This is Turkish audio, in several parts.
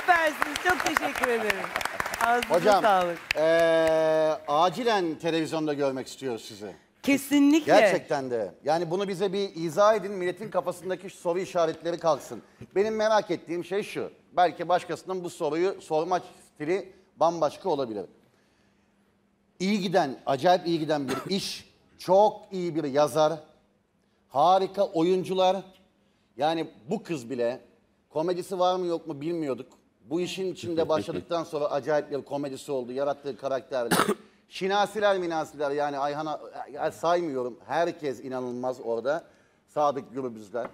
Süpersiniz. Çok teşekkür ederim. Ağzınıza Hocam, sağlık. eee, acilen televizyonda görmek istiyoruz sizi. Kesinlikle. Gerçekten de. Yani bunu bize bir izah edin, milletin kafasındaki soru işaretleri kalksın. Benim merak ettiğim şey şu. Belki başkasının bu soruyu sorma stili bambaşka olabilir. İyi giden, acayip iyi giden bir iş. Çok iyi bir yazar. Harika oyuncular. Yani bu kız bile komedisi var mı yok mu bilmiyorduk. Bu işin içinde başladıktan sonra acayip bir komedisi oldu. Yarattığı karakterler. Şinasiler minasiler yani Ayhan'a ya saymıyorum. Herkes inanılmaz orada. Sadık Gürbüzler.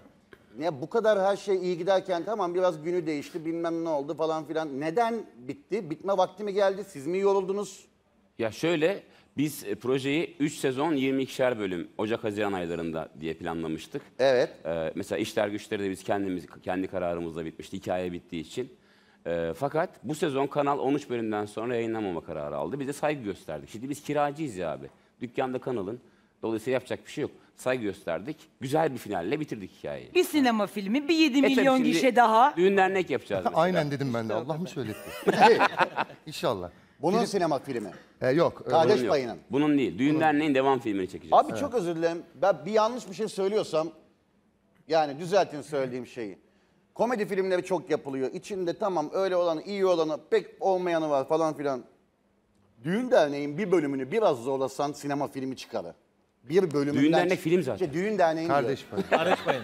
Ne bu kadar her şey iyi giderken tamam biraz günü değişti bilmem ne oldu falan filan. Neden bitti? Bitme vakti mi geldi? Siz mi yoruldunuz? Ya şöyle biz e, projeyi 3 sezon 22'şer bölüm Ocak-Haziran aylarında diye planlamıştık. Evet. Ee, mesela işler güçleri de biz kendimiz kendi kararımızla bitmişti. Hikaye bittiği için. Ee, fakat bu sezon kanal 13 bölümden sonra yayınlamama kararı aldı. Biz de saygı gösterdik. Şimdi biz kiracıyız ya abi. Dükkanda kanalın. Dolayısıyla yapacak bir şey yok. Saygı gösterdik. Güzel bir finalle bitirdik hikayeyi. Bir sinema filmi, bir 7 E tabii milyon şimdi gişe daha. Düğün dernek yapacağız mesela. Aynen dedim ben de. Allah mı söyletti? İnşallah. Bunun sinema filmi. Ee, yok. e, Kardeş Bunun yok. payının. Bunun değil. Düğün derneğin devam filmini çekeceğiz. Abi çok özür dilerim. Ben bir yanlış bir şey söylüyorsam yani düzeltin söylediğim şeyi. Komedi filmleri çok yapılıyor. İçinde tamam öyle olanı, iyi olanı, pek olmayanı var falan filan. Düğün Derneği'nin bir bölümünü biraz zorlasan sinema filmi çıkarır. Bir bölümünden... Düğün Dernek film zaten. İşte Düğün Derneği'nin Kardeş diyor. payı. Karışmayın.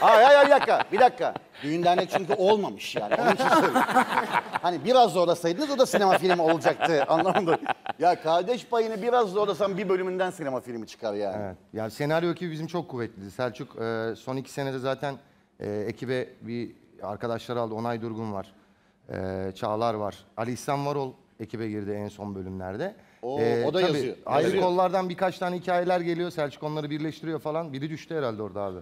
Hayır hayır bir dakika, bir dakika. Düğün Dernek çünkü olmamış yani. Onun için söylüyorum. Hani biraz zorlasaydınız o da sinema filmi olacaktı anlamında. Ya kardeş payını biraz zorlasan bir bölümünden sinema filmi çıkar yani. Evet. Yani senaryo ekibi bizim çok kuvvetliydi. Selçuk e, son iki senede zaten e, ekibe bir arkadaşlar aldı. Onay Durgun var. E, Çağlar var. Ali İhsan Varol ekibe girdi en son bölümlerde. E, Oo, o da tabii, yazıyor. Ayrı Yazıyor. kollardan birkaç tane hikayeler geliyor. Selçuk onları birleştiriyor falan. Biri düştü herhalde orada abi.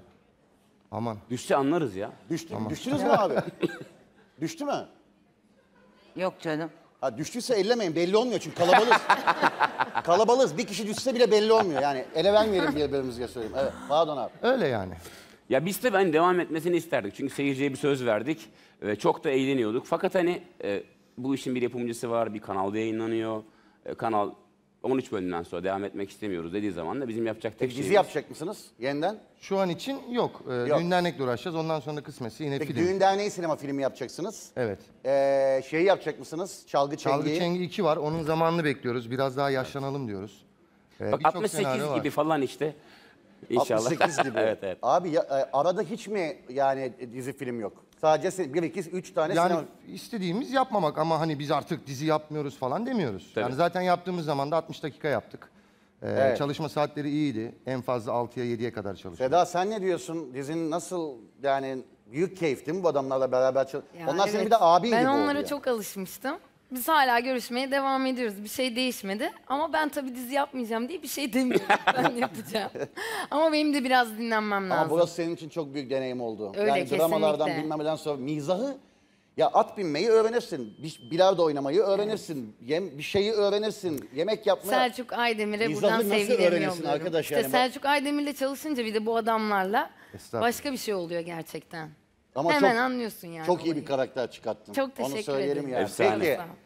Aman. Düşse anlarız ya. Düştü, Düştünüz mü abi? Düştü mü? Yok canım. Ha düştüyse ellemeyin belli olmuyor çünkü kalabalığız. kalabalığız bir kişi düşse bile belli olmuyor yani. Ele vermeyelim birbirimize söyleyeyim. Evet pardon abi. Öyle yani. Ya biz tabii hani devam etmesini isterdik. Çünkü seyirciye bir söz verdik. ve çok da eğleniyorduk. Fakat hani e, bu işin bir yapımcısı var, bir kanalda yayınlanıyor. E, kanal 13 bölümden sonra devam etmek istemiyoruz dediği zaman da bizim yapacak tek Dizi şeyimiz... yapacak mısınız yeniden? Şu an için yok. E, Yok. Düğün dernekle uğraşacağız. Ondan sonra kısmetse yine Peki film. düğün derneği sinema filmi yapacaksınız. Evet. Ee, şeyi yapacak mısınız? Çalgı Çalgı Çengi'yi. Çengi 2 var. Onun zamanını bekliyoruz. Biraz daha yaşlanalım diyoruz. E, Bak birçok 68 senaryo var. gibi falan işte. İnşallah. 68 gibi. evet evet. Abi ya, e, arada hiç mi yani dizi film yok? Sadece se- bir, iki, üç tane Yani sinema... istediğimiz yapmamak ama hani biz artık dizi yapmıyoruz falan demiyoruz. Tabii. Yani zaten yaptığımız zaman da 60 dakika yaptık. Ee, Evet. Çalışma saatleri iyiydi. En fazla 6'ya 7'ye kadar çalıştık. Seda sen ne diyorsun? Dizinin nasıl yani büyük keyif değil mi bu adamlarla beraber çalış... Ya Onlar senin evet. bir de abin ben gibi onlara ya. çok alışmıştım. Biz hala görüşmeye devam ediyoruz. Bir şey değişmedi. Ama ben tabii dizi yapmayacağım diye bir şey demiyorum. ben yapacağım. Ama benim de biraz dinlenmem lazım. Ama burası senin için çok büyük deneyim oldu. Öyle, yani dramalardan kesinlikle. bilmem neden sonra mizahı ya at binmeyi öğrenirsin. Bir, bilardo oynamayı öğrenirsin. Yem, bir şeyi öğrenirsin. Yemek yapmayı. Selçuk Aydemir'e Mizahı buradan nasıl sevgilerimi öğrenirsin yolluyorum. arkadaş işte yani Selçuk Aydemir'le çalışınca bir de bu adamlarla Estağfurullah. başka bir şey oluyor gerçekten. Ama Hemen çok, anlıyorsun yani. Çok iyi olayı. bir karakter çıkarttın. Çok Onu teşekkür söyleyelim ederim. yani. Efsane. Peki.